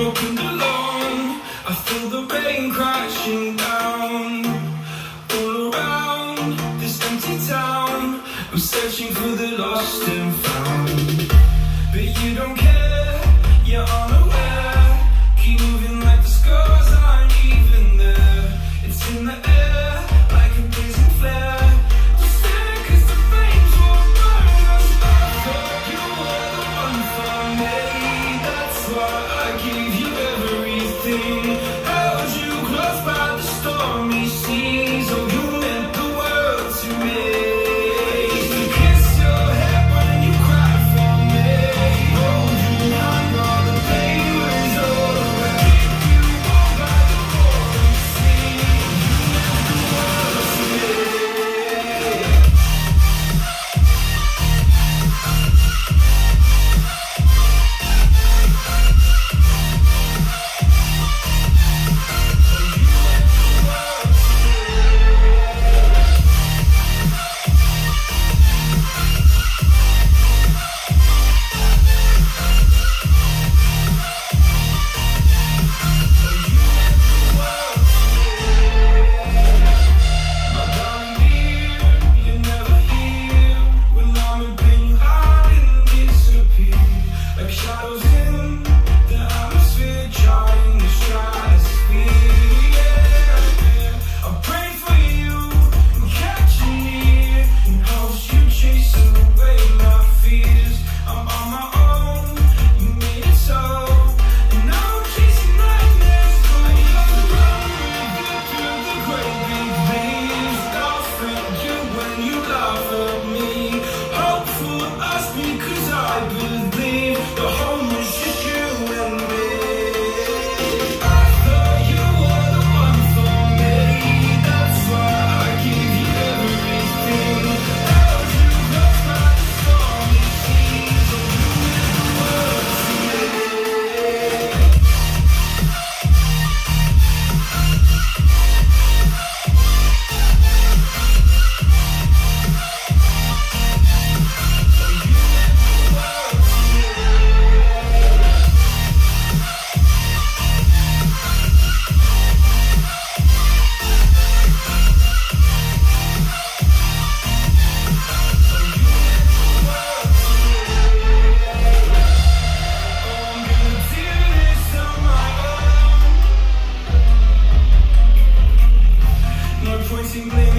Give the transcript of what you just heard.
broken alone. I feel the rain crashing down all around this empty town. I'm searching for the lost and found, but you don't care. sin